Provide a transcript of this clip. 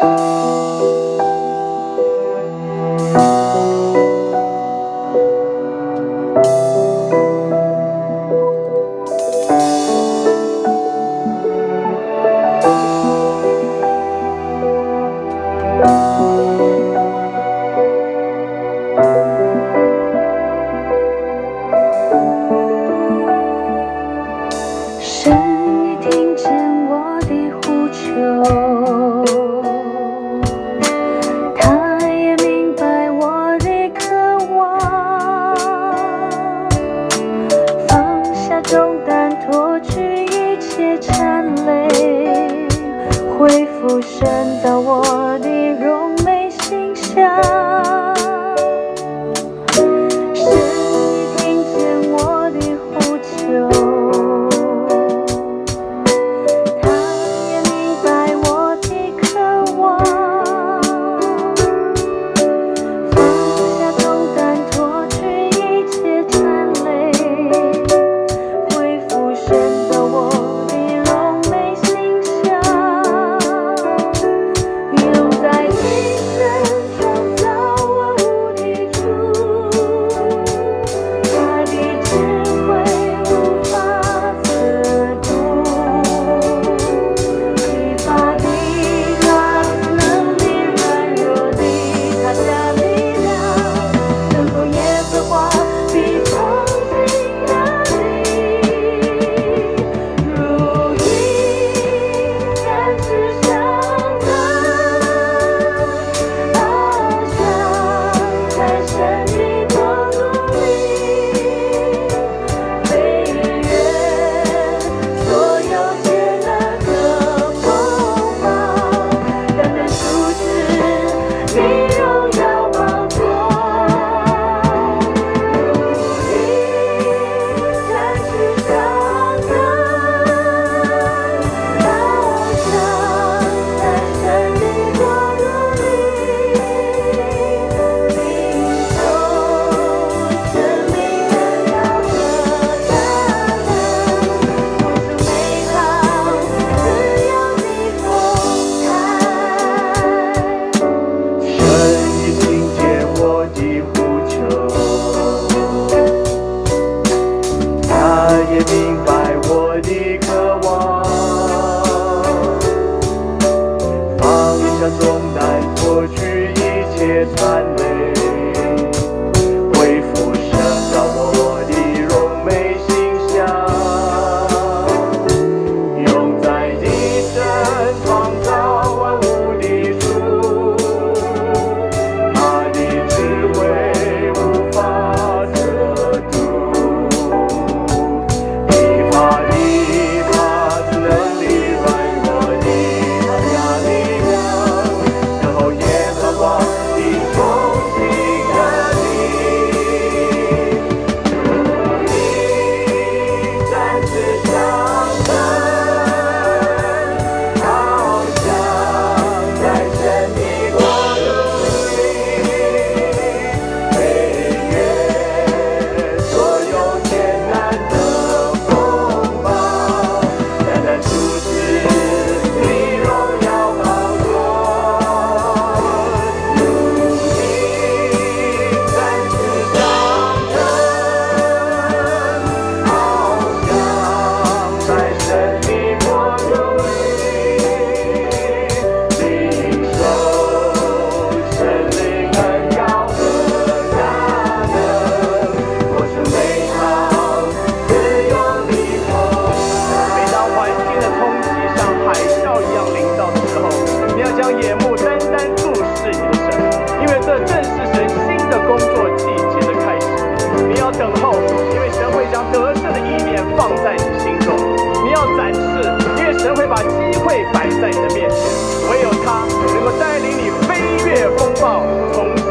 Música 泪会浮现到我的容美心上。摆在你的面前，唯有他能够带领你飞越风暴。从。